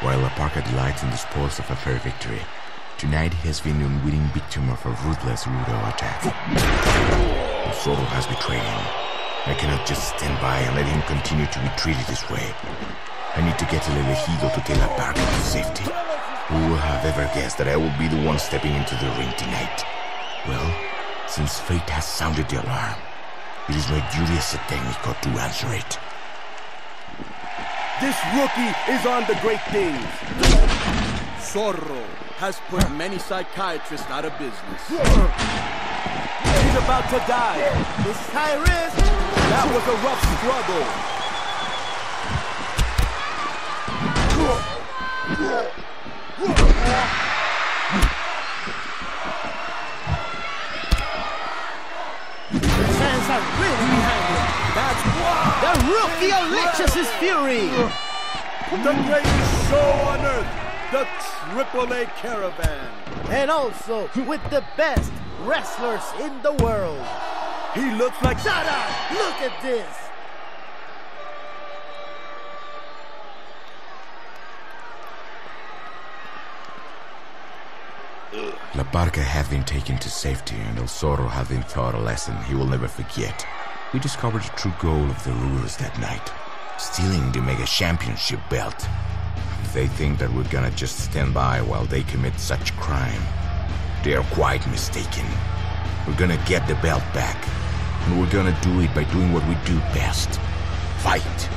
While La Parka delights in the spoils of a fair victory, tonight he has been the unwitting victim of a ruthless Rudo attack. Zorro has betrayed him. I cannot just stand by and let him continue to be treated this way. I need to get El Elegido to take La Parka to safety. Who would have ever guessed that I would be the one stepping into the ring tonight? Well, since fate has sounded the alarm, it is my duty as a technical to answer it. This rookie is on the great things. Zorro has put many psychiatrists out of business. He's about to die. This is high risk. That was a rough struggle. The fans are really behind him. That's wow. The rookie unleashes his fury. The greatest show on earth. The AAA Caravan. And also with the best wrestlers in the world. He looks like Shut up! Look at this! La Parka have been taken to safety, and El Zorro have been taught a lesson he will never forget. We discovered the true goal of the rulers that night stealing the Mega Championship belt. They think that we're gonna just stand by while they commit such crime, they are quite mistaken. We're gonna get the belt back, and we're gonna do it by doing what we do best fight.